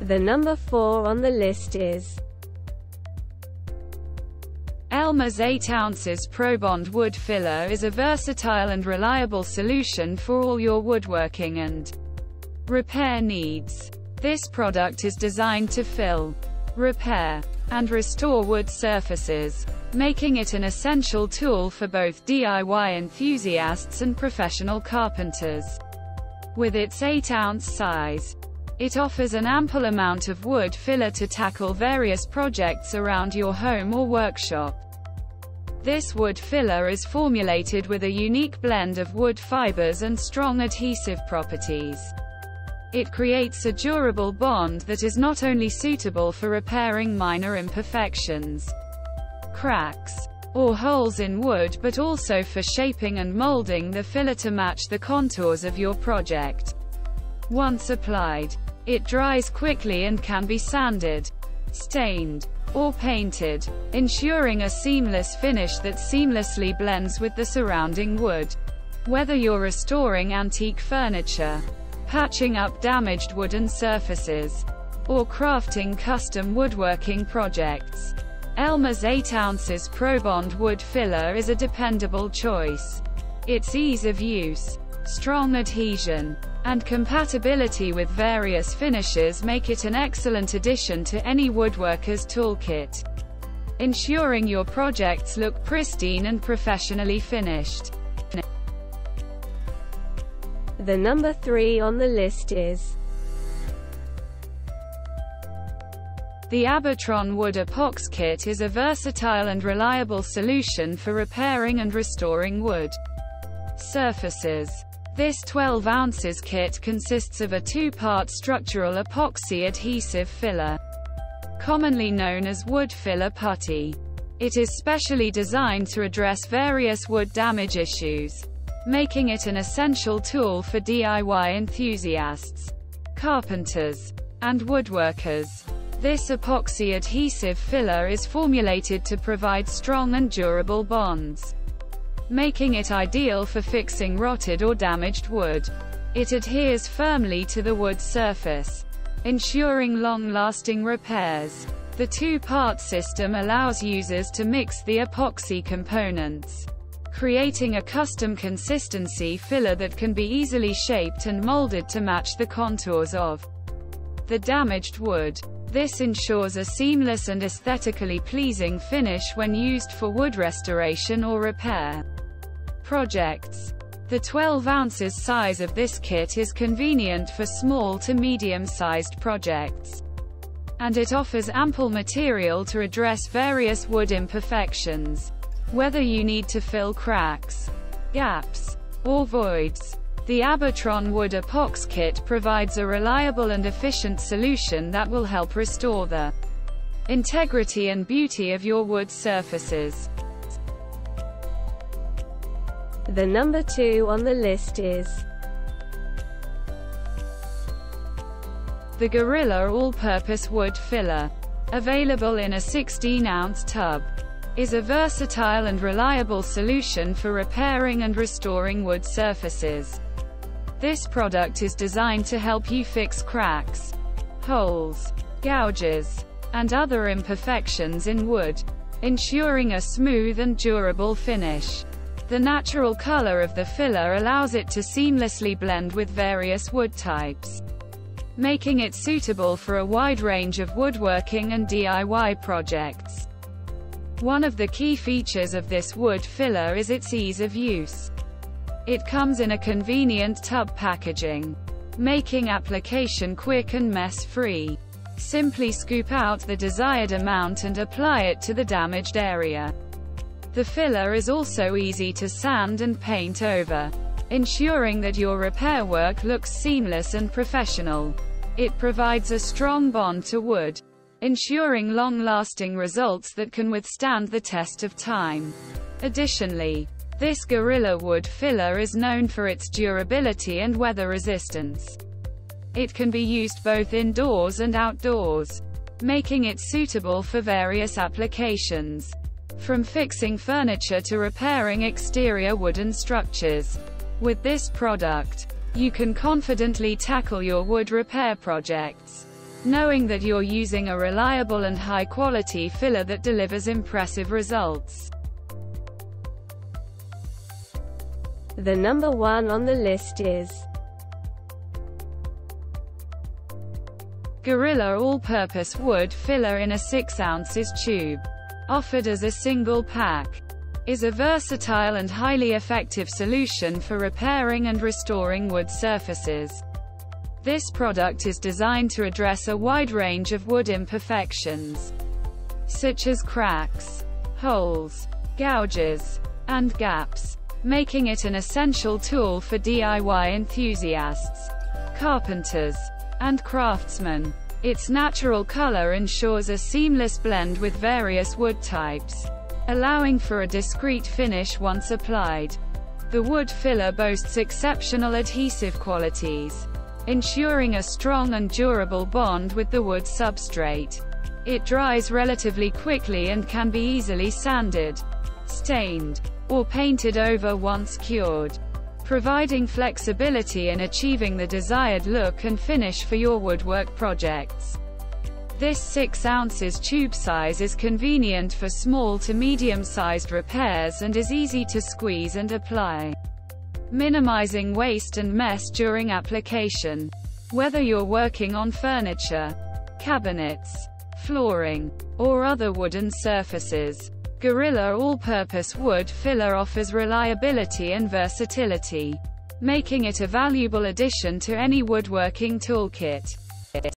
The number 4 on the list is Elmer's 8 ounces ProBond wood filler is a versatile and reliable solution for all your woodworking and repair needs. This product is designed to fill, repair, and restore wood surfaces, making it an essential tool for both DIY enthusiasts and professional carpenters. With its 8-ounce size, it offers an ample amount of wood filler to tackle various projects around your home or workshop. This wood filler is formulated with a unique blend of wood fibers and strong adhesive properties. It creates a durable bond that is not only suitable for repairing minor imperfections, cracks, or holes in wood but also for shaping and molding the filler to match the contours of your project. Once applied, it dries quickly and can be sanded, stained, or painted, ensuring a seamless finish that seamlessly blends with the surrounding wood. Whether you're restoring antique furniture, patching up damaged wooden surfaces, or crafting custom woodworking projects. Elmer's 8 ounces ProBond wood filler is a dependable choice. Its ease of use, strong adhesion, and compatibility with various finishes make it an excellent addition to any woodworker's toolkit, ensuring your projects look pristine and professionally finished. The number 3 on the list is The Abatron Wood Epox Kit is a versatile and reliable solution for repairing and restoring wood surfaces. This 12 ounces kit consists of a two-part structural epoxy adhesive filler, commonly known as wood filler putty. It is specially designed to address various wood damage issues making it an essential tool for DIY enthusiasts, carpenters, and woodworkers. This epoxy adhesive filler is formulated to provide strong and durable bonds, making it ideal for fixing rotted or damaged wood. It adheres firmly to the wood surface, ensuring long-lasting repairs. The two-part system allows users to mix the epoxy components creating a custom consistency filler that can be easily shaped and molded to match the contours of the damaged wood. This ensures a seamless and aesthetically pleasing finish when used for wood restoration or repair projects. The 12 ounces size of this kit is convenient for small to medium-sized projects. And it offers ample material to address various wood imperfections. Whether you need to fill cracks, gaps, or voids, the Abatron Wood Epox Kit provides a reliable and efficient solution that will help restore the integrity and beauty of your wood surfaces. The number 2 on the list is the Gorilla All-Purpose Wood Filler. Available in a 16-ounce tub is a versatile and reliable solution for repairing and restoring wood surfaces. This product is designed to help you fix cracks, holes, gouges, and other imperfections in wood, ensuring a smooth and durable finish. The natural color of the filler allows it to seamlessly blend with various wood types, making it suitable for a wide range of woodworking and DIY projects. One of the key features of this wood filler is its ease of use. It comes in a convenient tub packaging, making application quick and mess-free. Simply scoop out the desired amount and apply it to the damaged area. The filler is also easy to sand and paint over, ensuring that your repair work looks seamless and professional. It provides a strong bond to wood, ensuring long-lasting results that can withstand the test of time. Additionally, this Gorilla wood filler is known for its durability and weather resistance. It can be used both indoors and outdoors, making it suitable for various applications. From fixing furniture to repairing exterior wooden structures. With this product, you can confidently tackle your wood repair projects knowing that you're using a reliable and high-quality filler that delivers impressive results. The number one on the list is Gorilla All-Purpose Wood Filler in a 6 ounces tube. Offered as a single pack. Is a versatile and highly effective solution for repairing and restoring wood surfaces. This product is designed to address a wide range of wood imperfections, such as cracks, holes, gouges, and gaps, making it an essential tool for DIY enthusiasts, carpenters, and craftsmen. Its natural color ensures a seamless blend with various wood types, allowing for a discreet finish once applied. The wood filler boasts exceptional adhesive qualities, ensuring a strong and durable bond with the wood substrate. It dries relatively quickly and can be easily sanded, stained, or painted over once cured, providing flexibility in achieving the desired look and finish for your woodwork projects. This 6 ounces tube size is convenient for small to medium-sized repairs and is easy to squeeze and apply minimizing waste and mess during application. Whether you're working on furniture, cabinets, flooring, or other wooden surfaces, Gorilla All-Purpose Wood Filler offers reliability and versatility, making it a valuable addition to any woodworking toolkit.